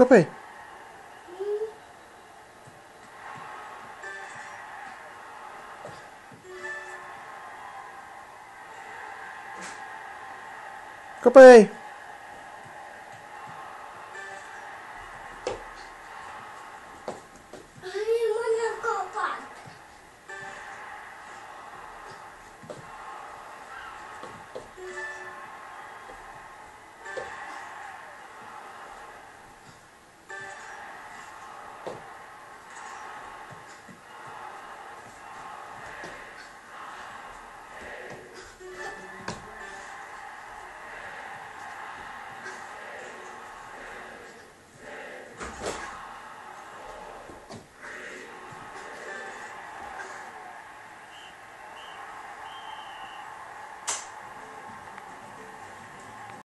Copy. Copy.